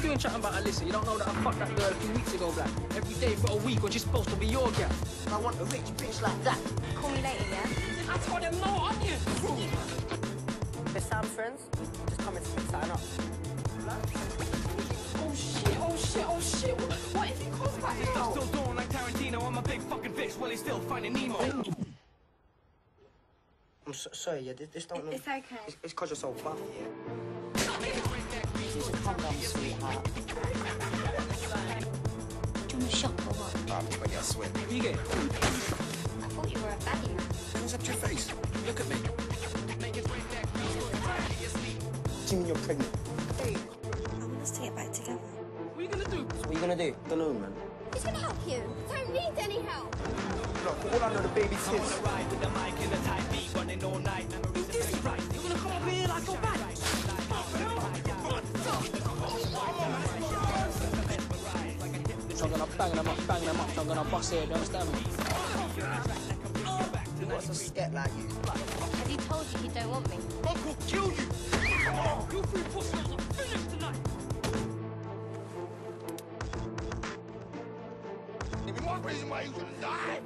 you doing chatting about Alisha? You don't know that I fucked that girl a few weeks ago, black. Every day for a week when she's supposed to be your girl. I want a rich bitch like that. Call me later, yeah? I told him no onion. If Sam's friends, just come and stick something up. Oh shit, oh shit, oh shit. What, what if he calls back It's now? still dawn like Tarantino. I'm a big fucking bitch while he's still finding Nemo. I'm so, sorry, yeah, this, this don't It's okay. It's because you're so buff, yeah. Come down, sweetheart. Or when you're sweat. You get it? I thought you were a baddie man. What's up to your face? Look at me. Do you mean you're pregnant? I want us to get back together. What are you gonna do? What are you gonna do? Don't know, man. Who's going to help you? Don't need any help. Look, all I know, the baby's his. So I'm gonna bang them up, bang them up, so I'm gonna bust it, you understand me? What's a scat like you? Has he told you he don't want me? Uncle, kill you! You three pussies are finished tonight! There'll be one reason why you should die.